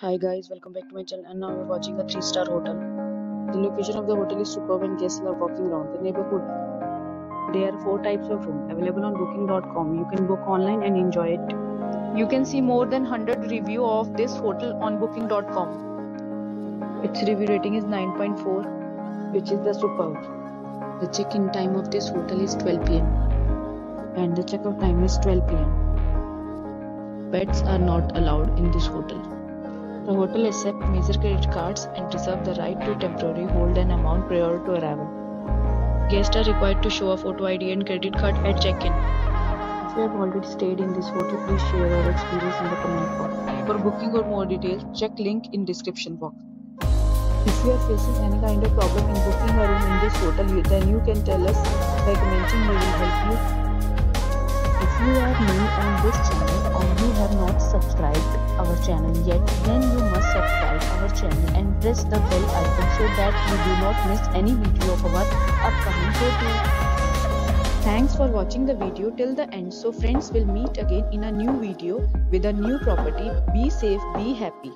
Hi guys, welcome back to my channel and now we're watching a 3-star hotel. The location of the hotel is superb and guests love walking around the neighborhood. There are 4 types of room available on booking.com. You can book online and enjoy it. You can see more than 100 review of this hotel on booking.com. Its review rating is 9.4 which is the superb. The check-in time of this hotel is 12 pm and the check-out time is 12 pm. Pets are not allowed in this hotel. The hotel accepts major credit cards and reserves the right to temporarily hold an amount prior to arrival. Guests are required to show a photo ID and credit card at check-in. If you have already stayed in this hotel, please share your experience in the comment box. For booking or more details, check link in description box. If you are facing any kind of problem in booking a room in this hotel, then you can tell us by commenting. We will help you. If you are new on this channel or you have not subscribed our channel yet, then you press the bell icon so that you do not miss any video of our upcoming video. Thanks for watching the video till the end. So friends will meet again in a new video with a new property. Be safe, be happy.